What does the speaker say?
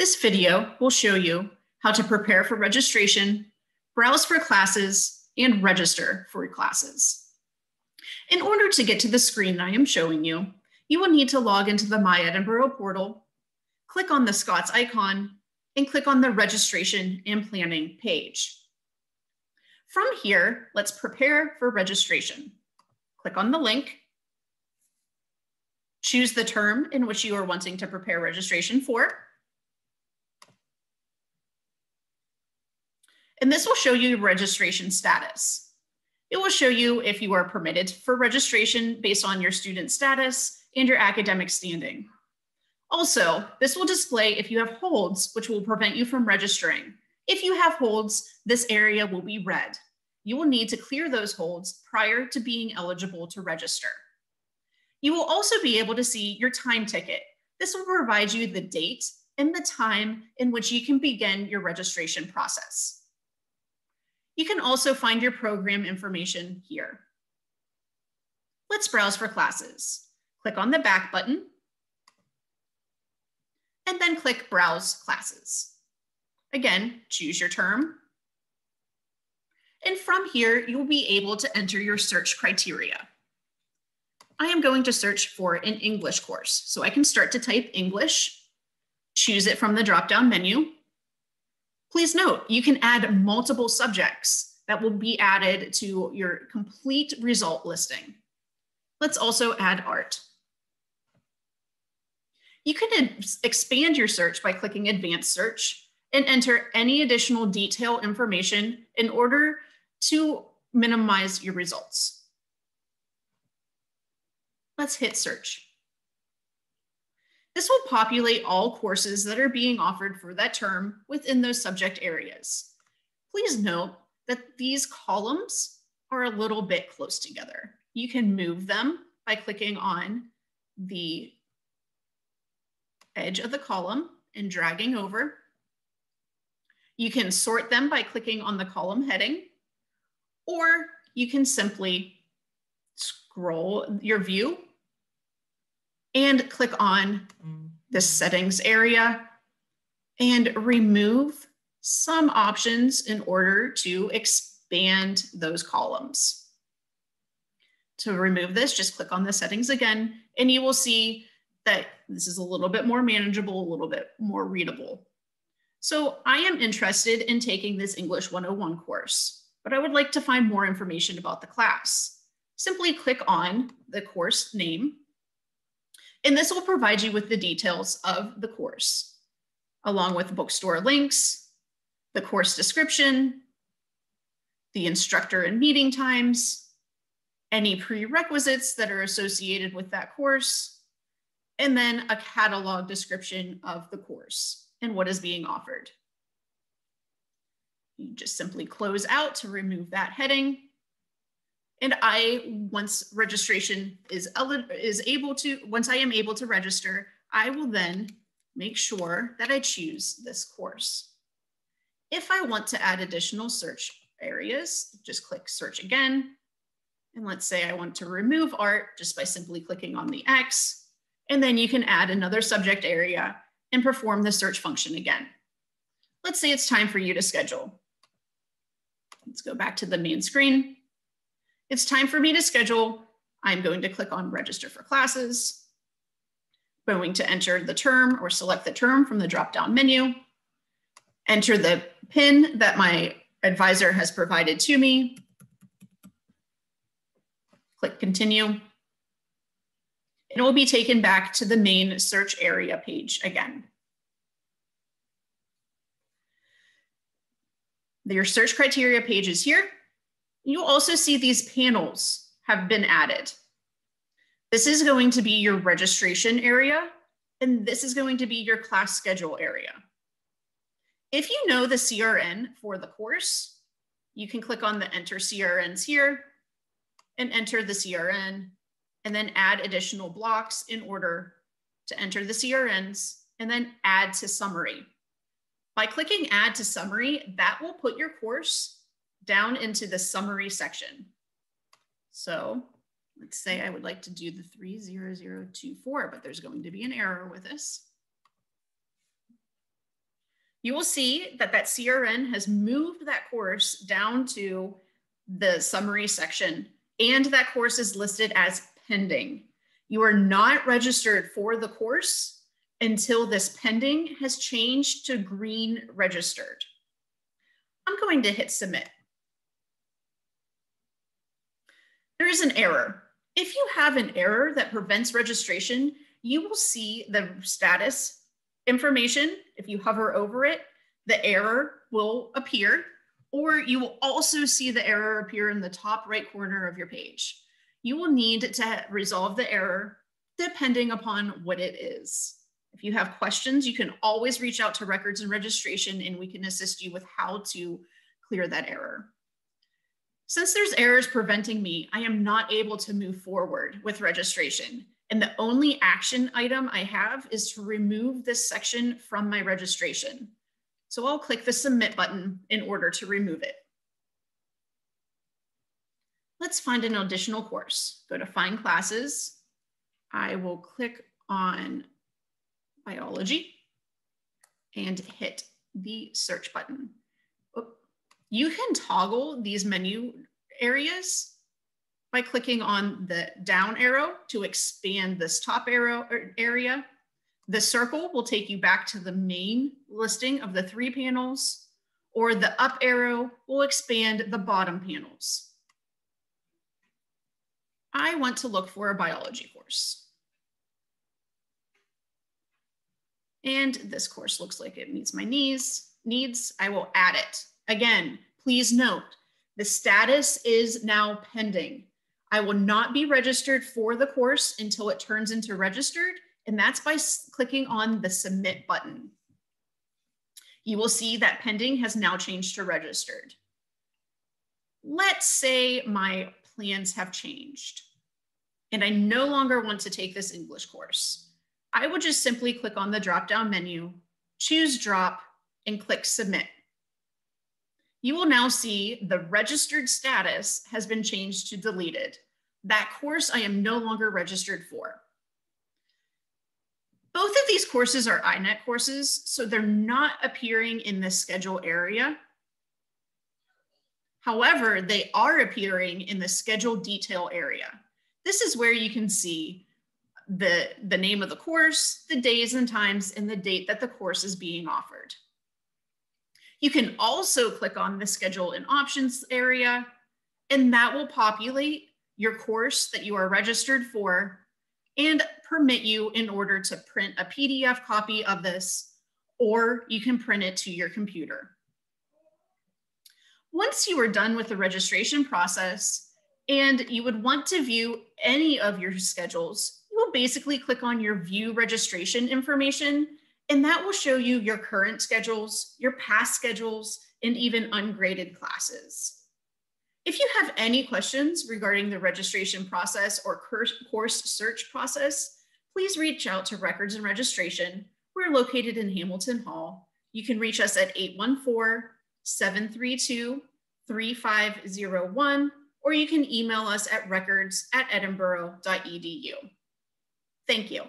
This video will show you how to prepare for registration, browse for classes, and register for classes. In order to get to the screen I am showing you, you will need to log into the My Edinboro portal, click on the Scots icon, and click on the registration and planning page. From here, let's prepare for registration. Click on the link, choose the term in which you are wanting to prepare registration for, and this will show you your registration status. It will show you if you are permitted for registration based on your student status and your academic standing. Also, this will display if you have holds, which will prevent you from registering. If you have holds, this area will be red. You will need to clear those holds prior to being eligible to register. You will also be able to see your time ticket. This will provide you the date and the time in which you can begin your registration process. You can also find your program information here. Let's browse for classes. Click on the back button and then click Browse Classes. Again, choose your term. And from here, you'll be able to enter your search criteria. I am going to search for an English course. So I can start to type English, choose it from the drop-down menu, Please note, you can add multiple subjects that will be added to your complete result listing. Let's also add art. You can expand your search by clicking advanced search and enter any additional detail information in order to minimize your results. Let's hit search. This will populate all courses that are being offered for that term within those subject areas. Please note that these columns are a little bit close together. You can move them by clicking on the edge of the column and dragging over. You can sort them by clicking on the column heading, or you can simply scroll your view and click on the settings area and remove some options in order to expand those columns. To remove this, just click on the settings again, and you will see that this is a little bit more manageable, a little bit more readable. So I am interested in taking this English 101 course, but I would like to find more information about the class. Simply click on the course name and this will provide you with the details of the course, along with bookstore links, the course description, the instructor and meeting times, any prerequisites that are associated with that course, and then a catalog description of the course and what is being offered. You just simply close out to remove that heading and I, once registration is, is able to, once I am able to register, I will then make sure that I choose this course. If I want to add additional search areas, just click search again. And let's say I want to remove art just by simply clicking on the X. And then you can add another subject area and perform the search function again. Let's say it's time for you to schedule. Let's go back to the main screen. It's time for me to schedule. I'm going to click on register for classes. I'm going to enter the term or select the term from the drop-down menu. Enter the PIN that my advisor has provided to me. Click continue. And It will be taken back to the main search area page again. Your search criteria page is here. You also see these panels have been added. This is going to be your registration area, and this is going to be your class schedule area. If you know the CRN for the course, you can click on the enter CRNs here and enter the CRN and then add additional blocks in order to enter the CRNs and then add to summary. By clicking add to summary, that will put your course down into the summary section. So let's say I would like to do the 30024, but there's going to be an error with this. you will see that that CRN has moved that course down to the summary section and that course is listed as pending. You are not registered for the course until this pending has changed to green registered. I'm going to hit submit. There is an error. If you have an error that prevents registration, you will see the status information. If you hover over it, the error will appear, or you will also see the error appear in the top right corner of your page. You will need to resolve the error depending upon what it is. If you have questions, you can always reach out to records and registration and we can assist you with how to clear that error. Since there's errors preventing me, I am not able to move forward with registration. And the only action item I have is to remove this section from my registration. So I'll click the submit button in order to remove it. Let's find an additional course. Go to find classes. I will click on biology and hit the search button. You can toggle these menu areas by clicking on the down arrow to expand this top arrow er, area. The circle will take you back to the main listing of the three panels, or the up arrow will expand the bottom panels. I want to look for a biology course. And this course looks like it meets my needs. needs. I will add it. Again, please note, the status is now pending. I will not be registered for the course until it turns into registered, and that's by clicking on the submit button. You will see that pending has now changed to registered. Let's say my plans have changed and I no longer want to take this English course. I would just simply click on the drop down menu, choose drop, and click submit. You will now see the registered status has been changed to deleted. That course I am no longer registered for. Both of these courses are INET courses, so they're not appearing in the schedule area. However, they are appearing in the schedule detail area. This is where you can see the, the name of the course, the days and times, and the date that the course is being offered. You can also click on the schedule and options area, and that will populate your course that you are registered for and permit you in order to print a PDF copy of this, or you can print it to your computer. Once you are done with the registration process and you would want to view any of your schedules, you will basically click on your view registration information and that will show you your current schedules, your past schedules, and even ungraded classes. If you have any questions regarding the registration process or course search process, please reach out to Records and Registration. We're located in Hamilton Hall. You can reach us at 814-732-3501, or you can email us at records at edinboro.edu. Thank you.